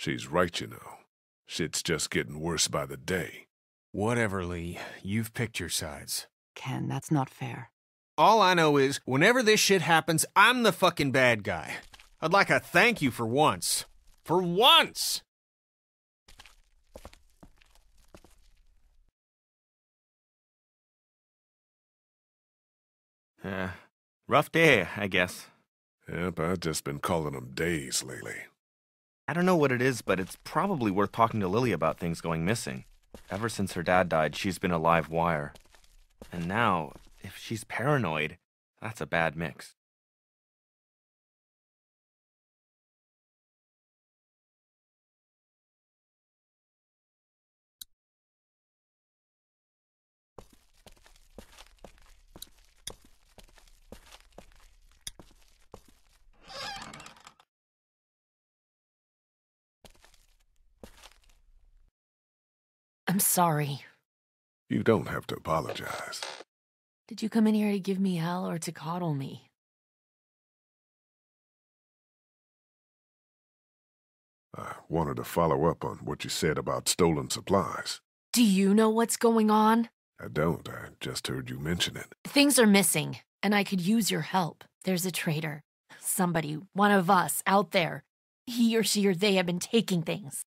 She's right, you know. Shit's just getting worse by the day. Whatever, Lee. You've picked your sides. Ken, that's not fair. All I know is, whenever this shit happens, I'm the fucking bad guy. I'd like a thank you for once. For once! Uh, rough day, I guess. Yep, I've just been calling them days lately. I don't know what it is, but it's probably worth talking to Lilly about things going missing. Ever since her dad died, she's been a live wire. And now, if she's paranoid, that's a bad mix. I'm sorry. You don't have to apologize. Did you come in here to give me hell or to coddle me? I wanted to follow up on what you said about stolen supplies. Do you know what's going on? I don't. I just heard you mention it. Things are missing, and I could use your help. There's a traitor. Somebody, one of us, out there. He or she or they have been taking things.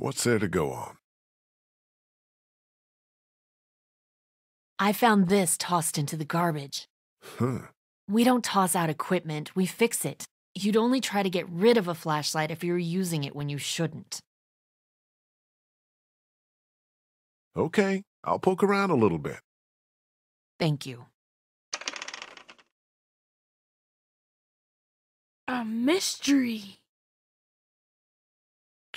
What's there to go on? I found this tossed into the garbage. Huh. We don't toss out equipment, we fix it. You'd only try to get rid of a flashlight if you were using it when you shouldn't. Okay, I'll poke around a little bit. Thank you. A mystery.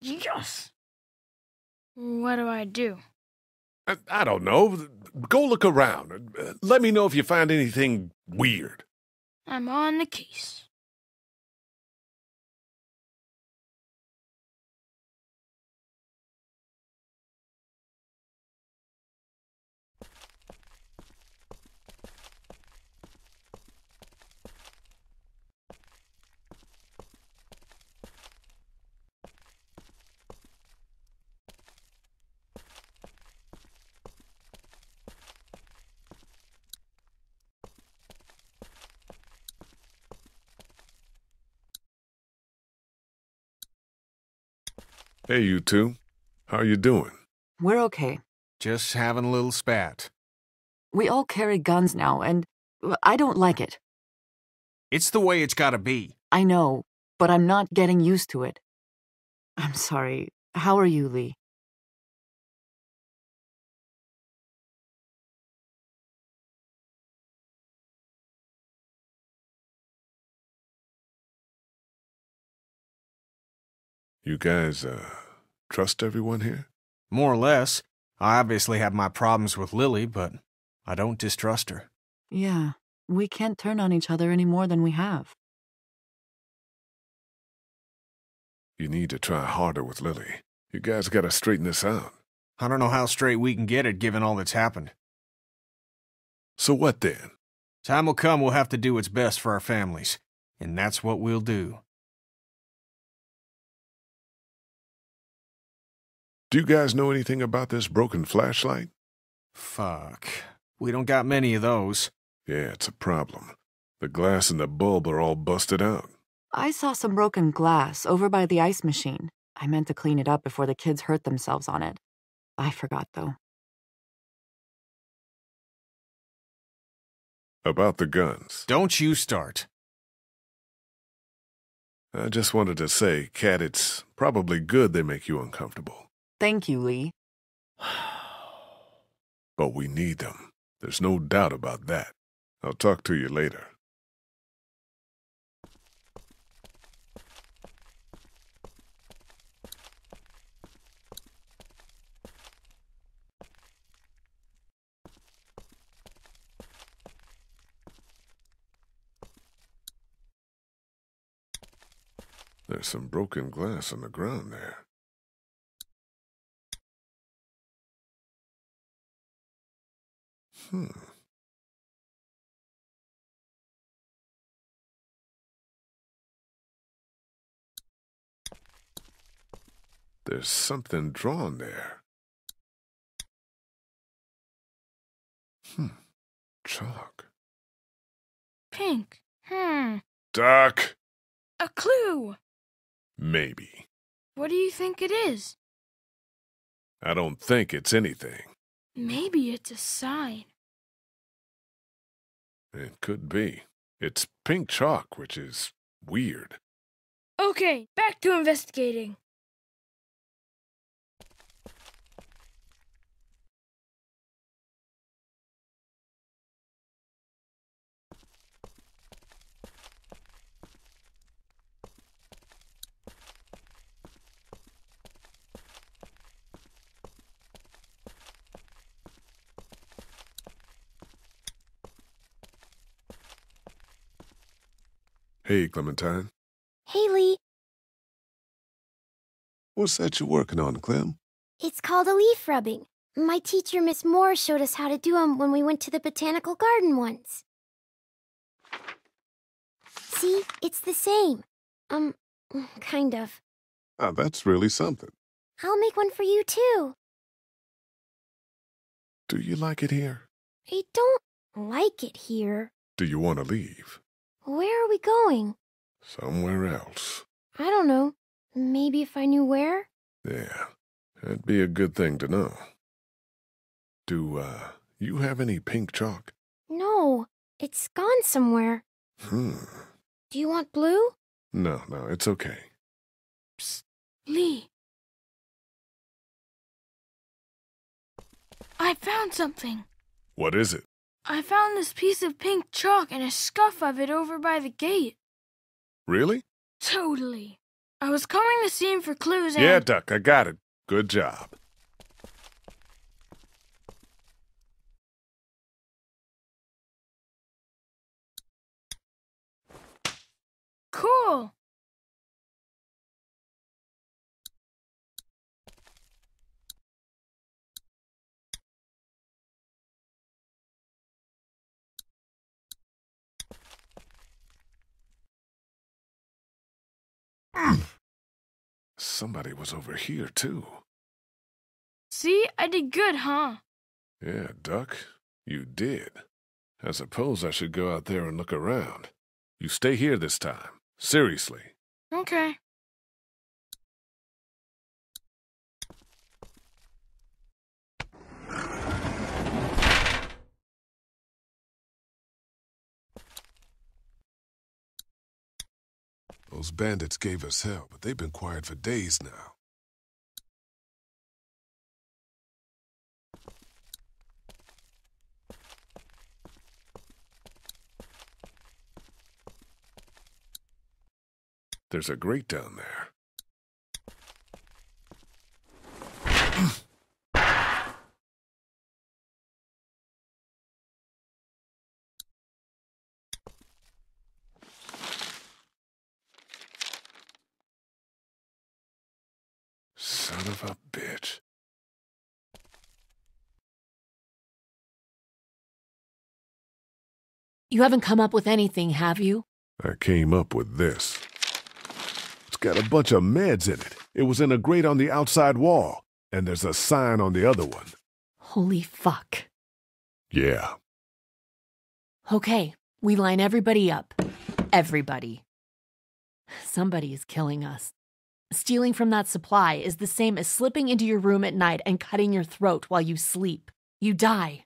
Yes. What do I do? I, I don't know. Go look around. Let me know if you find anything weird. I'm on the case. Hey, you two. How are you doing? We're okay. Just having a little spat. We all carry guns now, and I don't like it. It's the way it's gotta be. I know, but I'm not getting used to it. I'm sorry. How are you, Lee? You guys, uh, trust everyone here? More or less. I obviously have my problems with Lilly, but I don't distrust her. Yeah, we can't turn on each other any more than we have. You need to try harder with Lilly. You guys gotta straighten this out. I don't know how straight we can get it given all that's happened. So what then? Time will come we'll have to do what's best for our families, and that's what we'll do. Do you guys know anything about this broken flashlight? Fuck. We don't got many of those. Yeah, it's a problem. The glass and the bulb are all busted out. I saw some broken glass over by the ice machine. I meant to clean it up before the kids hurt themselves on it. I forgot, though. About the guns. Don't you start. I just wanted to say, Kat, it's probably good they make you uncomfortable. Thank you, Lee. But we need them. There's no doubt about that. I'll talk to you later. There's some broken glass on the ground there. Hmm. There's something drawn there. Hmm. Chalk. Pink. Hmm. Doc! A clue. Maybe. What do you think it is? I don't think it's anything. Maybe it's a sign. It could be. It's pink chalk, which is weird. Okay, back to investigating. Hey, Clementine. Haley, What's that you're working on, Clem? it's called a leaf rubbing. My teacher, Miss Moore, showed us how to do 'em when we went to the botanical garden once. See, it's the same. Um, kind of. Ah, that's really something. I'll make one for you too. Do you like it here? I don't like it here. Do you want to leave? Where are we going? Somewhere else. I don't know. Maybe if I knew where? Yeah, that'd be a good thing to know. Do, uh, you have any pink chalk? No, it's gone somewhere. Hmm. Do you want blue? No, no, it's okay. Psst, Lee. I found something. What is it? I found this piece of pink chalk and a scuff of it over by the gate. Really? Totally. I was combing the scene for clues and. Yeah, Duck, I got it. Good job. Cool. Somebody was over here, too. See, I did good, huh? Yeah, Duck, you did. I suppose I should go out there and look around. You stay here this time. Seriously. Okay. Those bandits gave us hell, but they've been quiet for days now. There's a grate down there. Of a bitch. You haven't come up with anything, have you? I came up with this. It's got a bunch of meds in it. It was in a grate on the outside wall, and there's a sign on the other one. Holy fuck. Yeah. Okay, We line everybody up. Everybody. Somebody is killing us. Stealing from that supply is the same as slipping into your room at night and cutting your throat while you sleep. You die.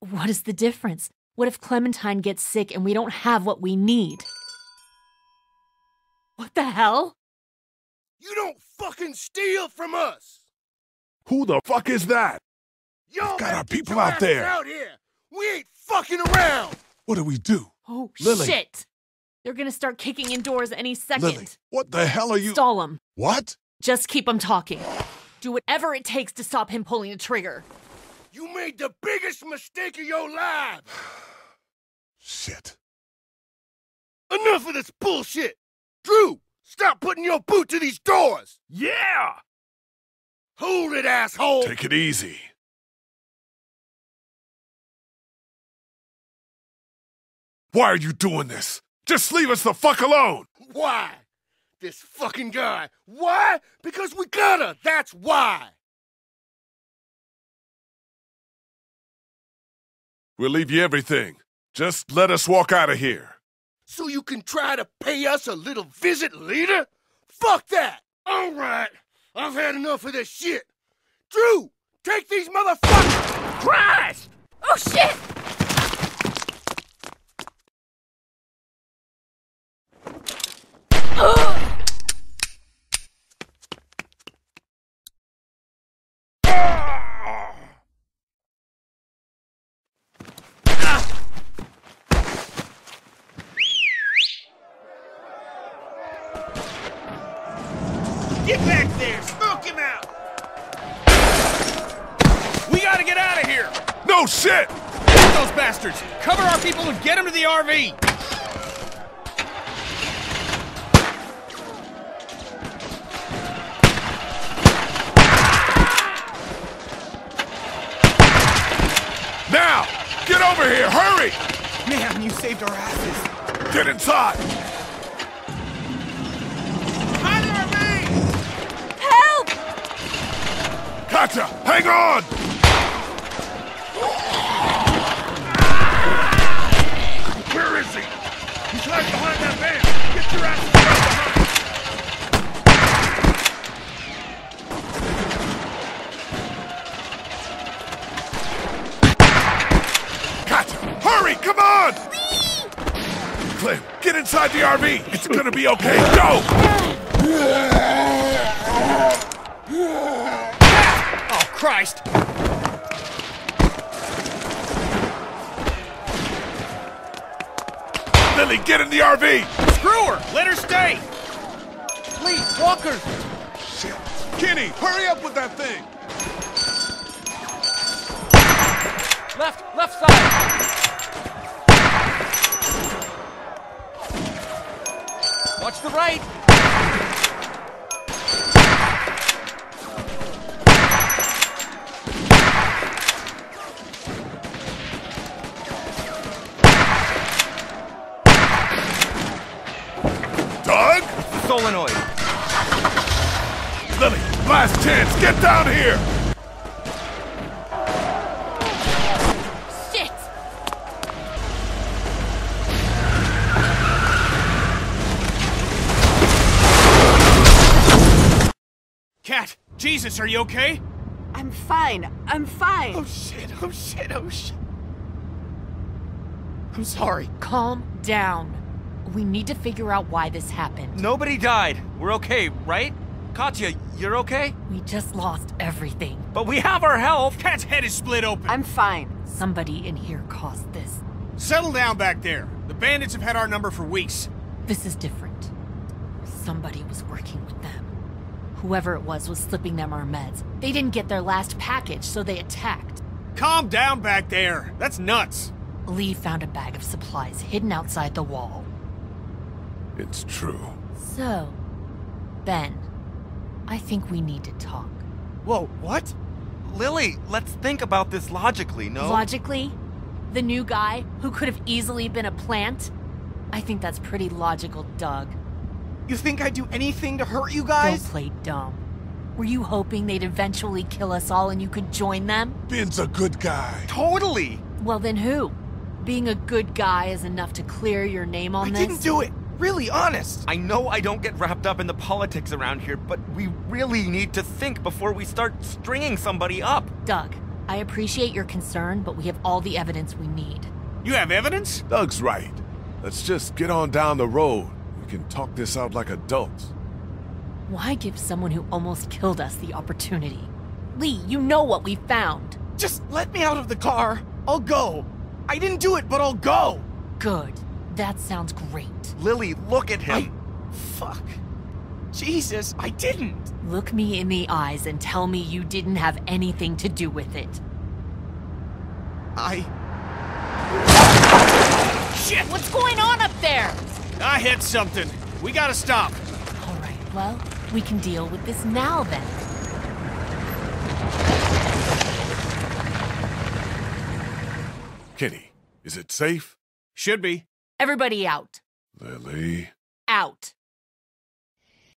What is the difference? What if Clementine gets sick and we don't have what we need? What the hell? You don't fucking steal from us! Who the fuck is that? Y'all Got our people out there. Out here. We ain't fucking around! What do we do? Oh, Lilly. shit! They're gonna start kicking in doors any second. Lilly, what the hell are you? Stall him. What? Just keep him talking. Do whatever it takes to stop him pulling the trigger. You made the biggest mistake of your life! Shit. Enough of this bullshit! Drew, stop putting your boot to these doors! Yeah! Hold it, asshole! Take it easy. Why are you doing this? Just leave us the fuck alone! Why? This fucking guy. Why? Because we gotta! That's why! We'll leave you everything. Just let us walk out of here. So you can try to pay us a little visit later? Fuck that! Alright, I've had enough of this shit. Drew, take these motherfuckers! Christ! Oh shit! Get back there! Smoke him out! We gotta get out of here! No shit! Get those bastards! Cover our people and get him to the RV! Now! Get over here! Hurry! Man, you saved our asses! Get inside! Hide the RV! Help! Katjaa, hang on! Where is he? He's hiding behind that van! Get your asses right behind! Katjaa, hurry! Come on! Clem, get inside the RV! It's gonna be okay! Go! Oh, Christ! Lilly, get in the RV! Screw her! Let her stay! Please, Walker! Shit. Kenny, hurry up with that thing! Left, left side! The right! Doug? Solenoid. Lilly, last chance! Get down here! Jesus, are you okay? I'm fine. I'm fine. Oh shit, oh shit, oh shit. I'm sorry. Calm down. We need to figure out why this happened. Nobody died. We're okay, right? Katjaa, you're okay? We just lost everything. But we have our health. Kat's head is split open. I'm fine. Somebody in here caused this. Settle down back there. The bandits have had our number for weeks. This is different. Somebody was working with them. Whoever it was was slipping them our meds. They didn't get their last package, so they attacked. Calm down back there. That's nuts. Lee found a bag of supplies hidden outside the wall. It's true. So, Ben, I think we need to talk. Whoa, what? Lilly, let's think about this logically, no? Logically, the new guy who could have easily been a plant? I think that's pretty logical, Doug. You think I'd do anything to hurt you guys? Don't play dumb. Were you hoping they'd eventually kill us all and you could join them? Ben's a good guy. Totally. Well, then who? Being a good guy is enough to clear your name on I this? didn't do it. Really, honest. I know I don't get wrapped up in the politics around here, but we really need to think before we start stringing somebody up. Doug, I appreciate your concern, but we have all the evidence we need. You have evidence? Doug's right. Let's just get on down the road. We can talk this out like adults. Why give someone who almost killed us the opportunity? Lee, you know what we found. Just let me out of the car. I'll go. I didn't do it, but I'll go. Good. That sounds great. Lilly, look at I. him. Fuck. Jesus, I didn't. Look me in the eyes and tell me you didn't have anything to do with it. I. Shit! What's going on up there? I hit something. We gotta stop. All right, well, we can deal with this now then. Kitty, is it safe? Should be. Everybody out. Lilly.